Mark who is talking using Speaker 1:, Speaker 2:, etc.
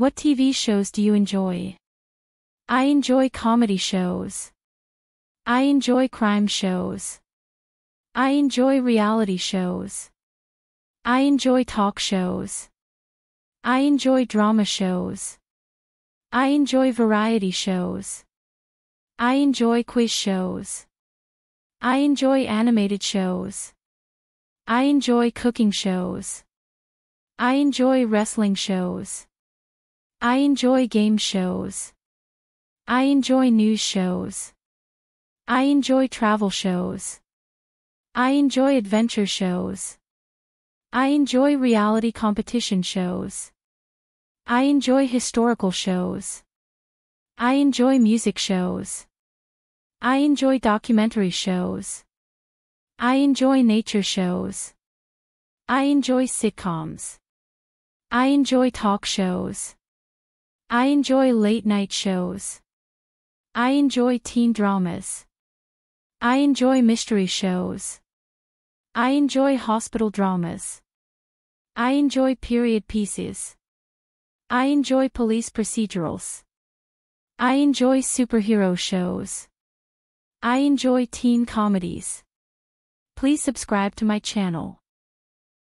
Speaker 1: What TV shows do you enjoy? I enjoy comedy shows. I enjoy crime shows. I enjoy reality shows. I enjoy talk shows. I enjoy drama shows. I enjoy variety shows. I enjoy quiz shows. I enjoy animated shows. I enjoy cooking shows. I enjoy wrestling shows. I enjoy game shows. I enjoy news shows. I enjoy travel shows. I enjoy adventure shows. I enjoy reality competition shows. I enjoy historical shows. I enjoy music shows. I enjoy documentary shows. I enjoy nature shows. I enjoy sitcoms. I enjoy talk shows. I enjoy late night shows. I enjoy teen dramas. I enjoy mystery shows. I enjoy hospital dramas. I enjoy period pieces. I enjoy police procedurals. I enjoy superhero shows. I enjoy teen comedies. Please subscribe to my channel.